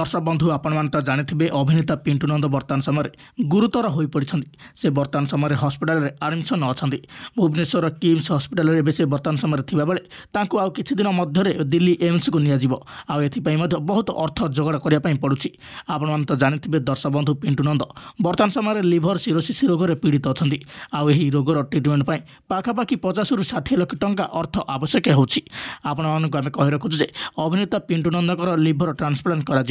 দর্শক বন্ধু আপনার তো জাঁথিবে অভিনেতা পিন্টু নন্দ বর্তমান সময় গুরুতর হয়ে পড়ছেন সে বর্তমান সময় হসপিটাল আডমিশন অনেক ভুবনেশ্বর কিমস হসপিটাল এবে সে বর্তমান সময় থাকবে তাঁকু আউ কিছু দিন মধ্যে দিল্লি এমসকু নিয়ে আউপাই বহুত অর্থ যোগাড় করা পড়ুছি আপনার তো জাঁথিবে দর্শক বন্ধু পিন্টু নন্দ বর্তমান সময় লিভর সিরোসিস রোগের পীড়িত অনেক এই রোগর ট্রিটমেন্ট পাখাপাখি পচাশ রু ষাঠি লক্ষ টঙ্কা অর্থ আবশ্যক হচ্ছে আপনার আমি কে রাখুছি যে অভিনেতা পিন্টু নন্দর লিভর ট্রান্সপ্লান্ট করা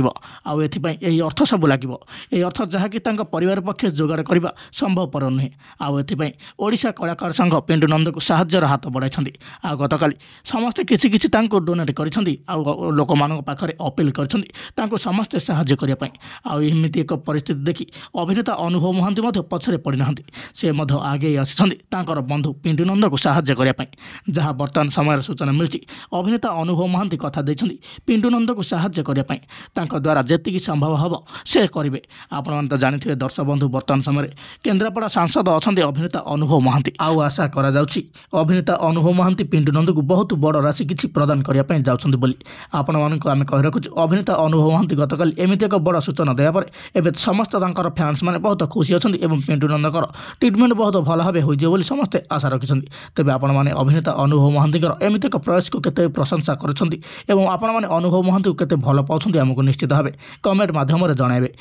ଆଉ ଏଥିପାଇଁ ଏହି ଅର୍ଥ ସବୁ ଲାଗିବ ଏହି ଅର୍ଥ ଯାହାକି ତାଙ୍କ ପରିବାର ପକ୍ଷେ ଯୋଗାଡ଼ କରିବା ସମ୍ଭବପର ନୁହେଁ ଆଉ ଏଥିପାଇଁ ଓଡ଼ିଶା କଳାକାର ସଂଘ ପେଣ୍ଡୁ ନନ୍ଦକୁ ସାହାଯ୍ୟର ହାତ ବଢ଼ାଇଛନ୍ତି ଆଉ ଗତକାଲି ସମସ୍ତେ କିଛି କିଛି ତାଙ୍କୁ ଡୋନେଟ୍ କରିଛନ୍ତି ଆଉ ଲୋକମାନଙ୍କ ପାଖରେ ଅପିଲ୍ କରିଛନ୍ତି ତାଙ୍କୁ ସମସ୍ତେ ସାହାଯ୍ୟ କରିବା ପାଇଁ ଆଉ ଏମିତି ଏକ ପରିସ୍ଥିତି ଦେଖି ଅଭିନେତା ଅନୁଭବ ମହାନ୍ତି ମଧ୍ୟ ପଛରେ ପଡ଼ିନାହାନ୍ତି ସେ ମଧ୍ୟ ଆଗେଇ ଆସିଛନ୍ତି ତାଙ୍କର ବନ୍ଧୁ ପିଣ୍ଡୁ ନନ୍ଦକୁ ସାହାଯ୍ୟ କରିବା ପାଇଁ ଯାହା ବର୍ତ୍ତମାନ ସମୟରେ ସୂଚନା ମିଳିଛି ଅଭିନେତା ଅନୁଭବ ମହାନ୍ତି କଥା ଦେଇଛନ୍ତି ପିଣ୍ଡୁ ନନ୍ଦକୁ ସାହାଯ୍ୟ କରିବା ପାଇଁ ତାଙ୍କ ଦ୍ୱାରା ଯେତିକି ସମ୍ଭବ ହେବ ସେ କରିବେ ଆପଣମାନେ ତ ଜାଣିଥିବେ ଦର୍ଶକ ବନ୍ଧୁ ବର୍ତ୍ତମାନ ସମୟରେ କେନ୍ଦ୍ରାପଡ଼ା ସାଂସଦ ଅଛନ୍ତି ଅଭିନେତା ଅନୁଭବ ମହାନ୍ତି ଆଉ ଆଶା କରାଯାଉଛି ଅଭିନେତା ଅନୁଭବ ମହାନ୍ତି ପିଣ୍ଟୁ ନନ୍ଦକୁ ବହୁତ ବଡ଼ ରାଶି କିଛି ପ୍ରଦାନ କରିବା ପାଇଁ ଯାଉଛନ୍ତି ବୋଲି ଆପଣମାନଙ୍କୁ ଆମେ କହି ରଖୁଛୁ ଅଭିନେତା ଅନୁଭବ ମହାନ୍ତି ଗତକାଲି ଏମିତି ଏକ ବଡ଼ ସୂଚନା ଦେବା ପରେ ଏବେ ସମସ୍ତ ତାଙ୍କର ଫ୍ୟାନ୍ସମାନେ ବହୁତ ଖୁସି ଅଛନ୍ତି ଏବଂ ପିଣ୍ଟୁ ନନ୍ଦଙ୍କର ଟ୍ରିଟମେଣ୍ଟ ବହୁତ ଭଲ ଭାବେ ହୋଇଯିବ ବୋଲି ସମସ୍ତେ ଆଶା ରଖିଛନ୍ତି ତେବେ ଆପଣମାନେ ଅଭିନେତା ଅନୁଭବ ମହାନ୍ତିଙ୍କର ଏମିତି ଏକ ପ୍ରୟାସକୁ କେତେ ପ୍ରଶଂସା କରିଛନ୍ତି ଏବଂ ଆପଣମାନେ ଅନୁଭବ ମହାନ୍ତିକୁ କେତେ ଭଲ ପାଉଛନ୍ତି ଆମକୁ ନିଶ୍ଚିତ ভাবে কমেন্ট মাধ্যমে জানাতে